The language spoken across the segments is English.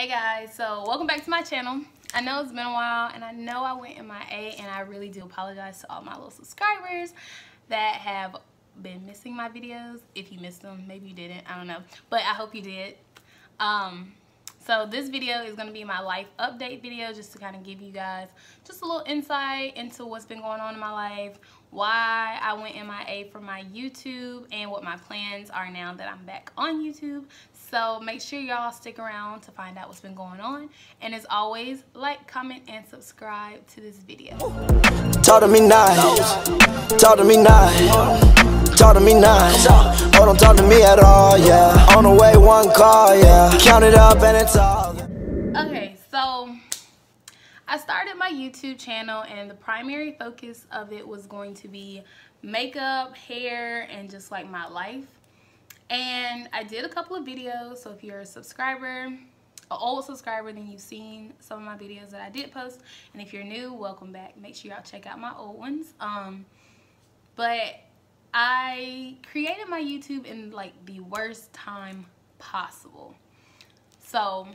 Hey guys, so welcome back to my channel. I know it's been a while and I know I went MIA and I really do apologize to all my little subscribers that have been missing my videos. If you missed them, maybe you didn't, I don't know. But I hope you did. Um, so this video is going to be my life update video just to kind of give you guys just a little insight into what's been going on in my life, why I went in MIA for my YouTube, and what my plans are now that I'm back on YouTube. So make sure y'all stick around to find out what's been going on. And as always, like, comment, and subscribe to this video. Talk to me nice. Talk to me nice. Talk to me nice. Oh, don't talk to me at all, yeah. On the way, one call, yeah. Count it up and it's all. Okay, so I started my YouTube channel and the primary focus of it was going to be makeup, hair, and just like my life. And I did a couple of videos, so if you're a subscriber, an old subscriber, then you've seen some of my videos that I did post. And if you're new, welcome back. Make sure y'all check out my old ones. Um, but I created my YouTube in like the worst time possible. So,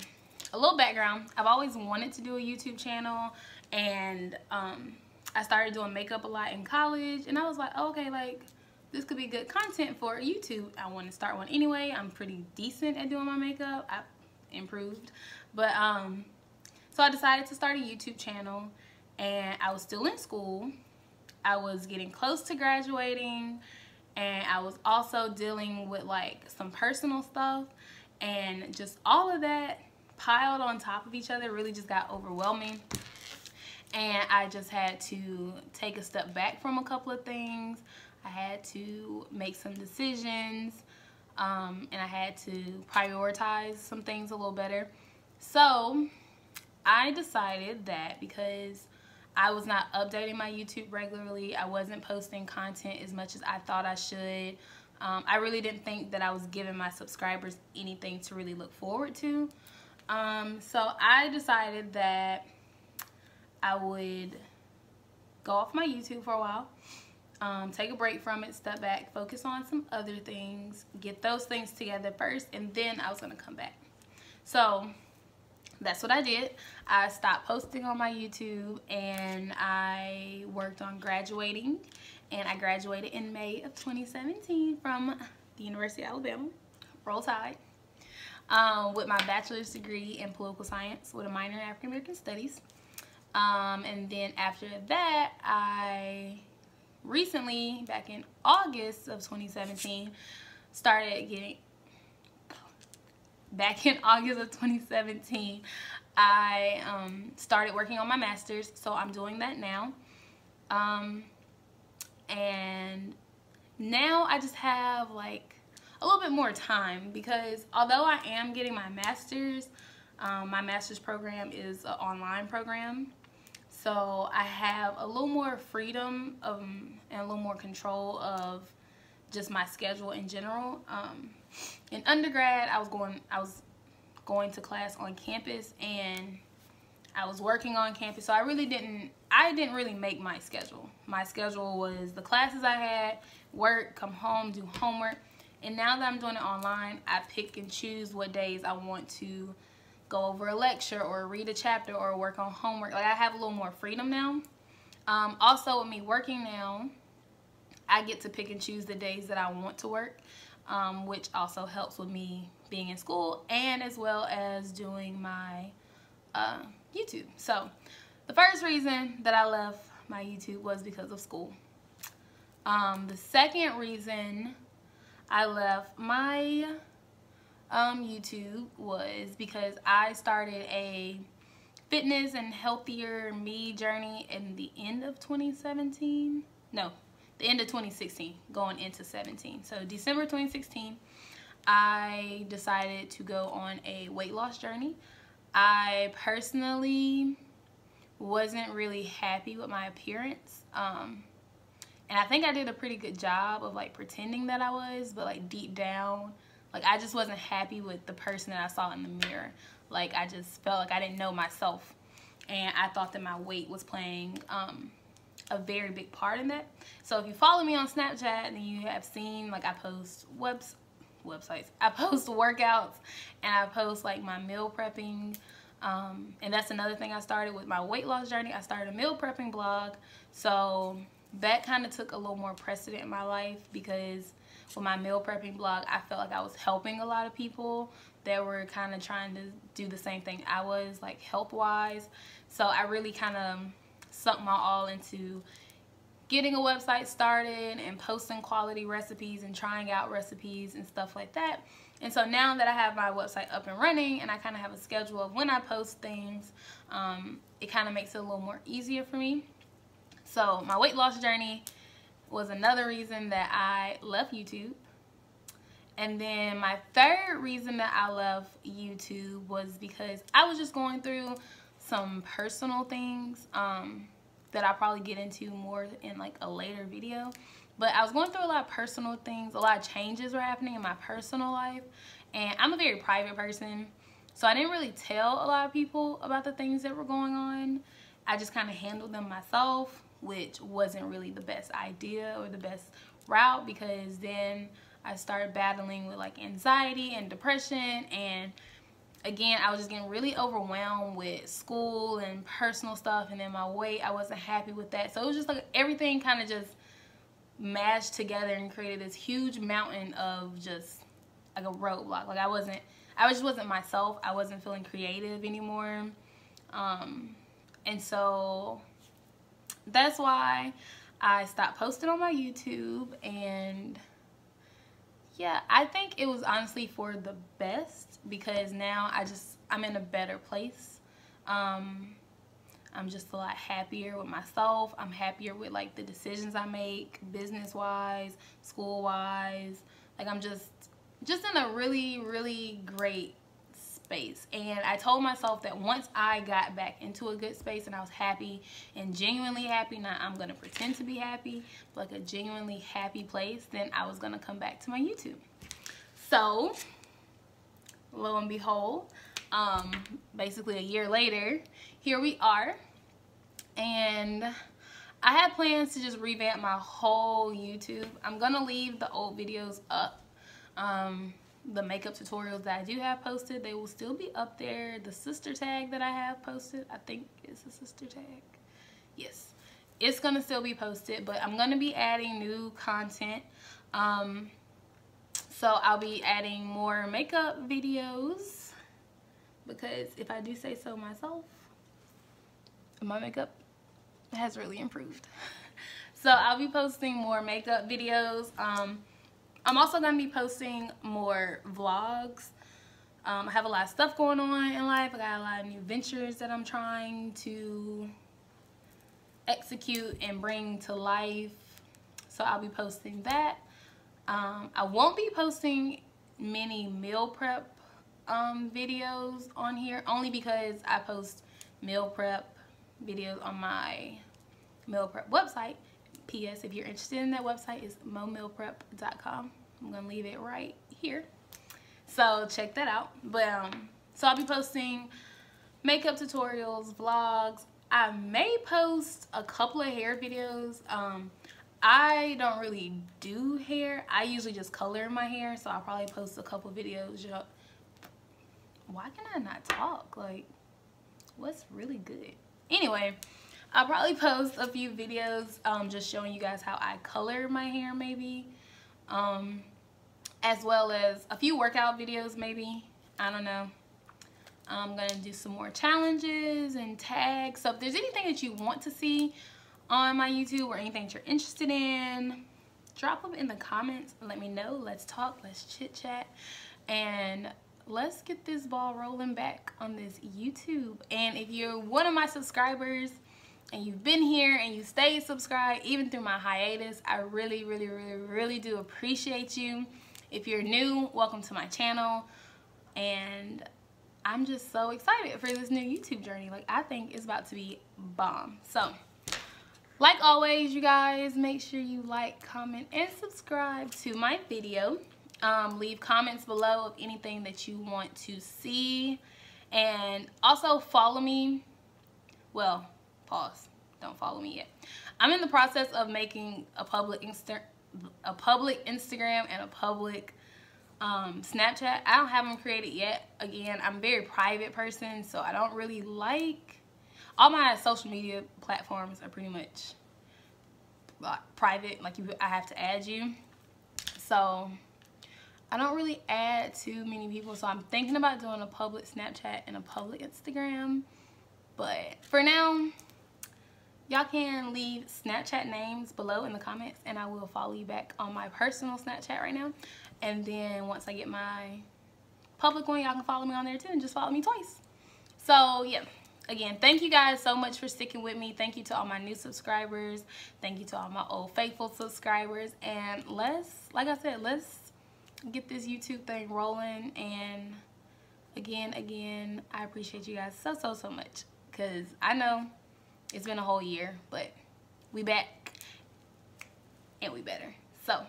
a little background. I've always wanted to do a YouTube channel and um, I started doing makeup a lot in college and I was like, oh, okay, like this could be good content for YouTube. I want to start one anyway. I'm pretty decent at doing my makeup. I improved. But um so I decided to start a YouTube channel and I was still in school. I was getting close to graduating and I was also dealing with like some personal stuff and just all of that piled on top of each other really just got overwhelming and I just had to take a step back from a couple of things I had to make some decisions um, and I had to prioritize some things a little better. So I decided that because I was not updating my YouTube regularly, I wasn't posting content as much as I thought I should. Um, I really didn't think that I was giving my subscribers anything to really look forward to. Um, so I decided that I would go off my YouTube for a while um, take a break from it, step back, focus on some other things, get those things together first, and then I was going to come back. So that's what I did. I stopped posting on my YouTube and I worked on graduating and I graduated in May of 2017 from the University of Alabama, Roll Tide, um, with my bachelor's degree in political science with a minor in African American studies. Um, and then after that, I recently, back in August of 2017, started getting, back in August of 2017, I um, started working on my master's, so I'm doing that now. Um, and now I just have like a little bit more time because although I am getting my master's, um, my master's program is an online program so I have a little more freedom um, and a little more control of just my schedule in general. Um, in undergrad, I was going I was going to class on campus and I was working on campus. So I really didn't I didn't really make my schedule. My schedule was the classes I had, work, come home, do homework. And now that I'm doing it online, I pick and choose what days I want to go over a lecture or read a chapter or work on homework. Like I have a little more freedom now. Um, also with me working now, I get to pick and choose the days that I want to work, um, which also helps with me being in school and as well as doing my uh, YouTube. So the first reason that I left my YouTube was because of school. Um, the second reason I left my um, YouTube was because I started a fitness and healthier me journey in the end of 2017. No, the end of 2016 going into 17. So December 2016, I decided to go on a weight loss journey. I personally wasn't really happy with my appearance. Um, and I think I did a pretty good job of like pretending that I was, but like deep down, like I just wasn't happy with the person that I saw in the mirror. Like I just felt like I didn't know myself. And I thought that my weight was playing um, a very big part in that. So if you follow me on Snapchat, then you have seen like I post webs websites. I post workouts and I post like my meal prepping. Um, and that's another thing I started with my weight loss journey. I started a meal prepping blog. So that kind of took a little more precedent in my life because with my meal prepping blog, I felt like I was helping a lot of people that were kind of trying to do the same thing I was, like help-wise. So I really kind of sunk my all into getting a website started and posting quality recipes and trying out recipes and stuff like that. And so now that I have my website up and running and I kind of have a schedule of when I post things, um, it kind of makes it a little more easier for me. So my weight loss journey was another reason that I left YouTube. And then my third reason that I left YouTube was because I was just going through some personal things. Um, that I'll probably get into more in like a later video. But I was going through a lot of personal things. A lot of changes were happening in my personal life. And I'm a very private person. So I didn't really tell a lot of people about the things that were going on. I just kind of handled them myself, which wasn't really the best idea or the best route because then I started battling with like anxiety and depression and again, I was just getting really overwhelmed with school and personal stuff and then my weight. I wasn't happy with that. So it was just like everything kind of just mashed together and created this huge mountain of just like a roadblock. Like I wasn't, I just wasn't myself. I wasn't feeling creative anymore. Um, and so that's why I stopped posting on my YouTube and yeah, I think it was honestly for the best because now I just, I'm in a better place. Um, I'm just a lot happier with myself. I'm happier with like the decisions I make business wise, school wise. Like I'm just, just in a really, really great space. And I told myself that once I got back into a good space and I was happy and genuinely happy, not I'm to pretend to be happy, but like a genuinely happy place, then I was to come back to my YouTube. So, lo and behold, um, basically a year later, here we are. And I had plans to just revamp my whole YouTube. I'm to leave the old videos up. Um, the makeup tutorials that I do have posted, they will still be up there. The sister tag that I have posted, I think is a sister tag. Yes, it's to still be posted, but I'm to be adding new content. Um, so I'll be adding more makeup videos because if I do say so myself, my makeup has really improved. so I'll be posting more makeup videos. Um, I'm also going to be posting more vlogs. Um, I have a lot of stuff going on in life. I got a lot of new ventures that I'm trying to execute and bring to life. So I'll be posting that. Um, I won't be posting many meal prep um, videos on here only because I post meal prep videos on my meal prep website P.S. If you're interested in that website, it's momealprep.com. I'm going to leave it right here. So check that out. But um, So I'll be posting makeup tutorials, vlogs. I may post a couple of hair videos. Um, I don't really do hair. I usually just color my hair. So I'll probably post a couple videos. Why can I not talk? Like, what's really good? Anyway, I'll probably post a few videos um, just showing you guys how I color my hair maybe. Um, as well as a few workout videos maybe. I don't know. I'm going to do some more challenges and tags. So if there's anything that you want to see on my YouTube or anything that you're interested in, drop them in the comments. Let me know. Let's talk. Let's chit chat. And let's get this ball rolling back on this YouTube. And if you're one of my subscribers, and you've been here and you stayed subscribed even through my hiatus i really really really really do appreciate you. If you're new welcome to my channel. And i'm just so excited for this new youtube journey. Like i think it's about to be bomb. So like always you guys make sure you like comment and subscribe to my video. Um, leave comments below of anything that you want to see. And also follow me. Well pause don't follow me yet i'm in the process of making a public insta a public instagram and a public Um, Snapchat, I don't have them created yet. Again, I'm a very private person, so I don't really like all my social media platforms are pretty much private. Like you, I have to add you. So I don't really add too many people. So I'm thinking about doing a public Snapchat and a public Instagram. But for now, y'all can leave Snapchat names below in the comments and I will follow you back on my personal Snapchat right now. And then once I get my public one, y'all can follow me on there too and just follow me twice. So yeah, again, thank you guys so much for sticking with me. Thank you to all my new subscribers. Thank you to all my old faithful subscribers. And let's, like I said, let's get this YouTube thing rolling. And again, again, I appreciate you guys so, so, so much. Because I know it's been a whole year, but we back and we better. So,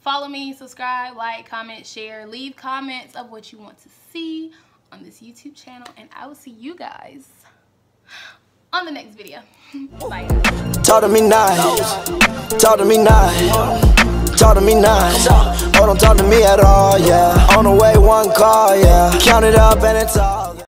follow me, subscribe, like, comment, share, leave comments of what you want to see on this YouTube channel, and I will see you guys on the next video. Bye. Talk to me nice. Talk to me nice. Talk to me nice. Oh, don't talk to me at all, yeah. On the way, one call, yeah. Count it up and it's all.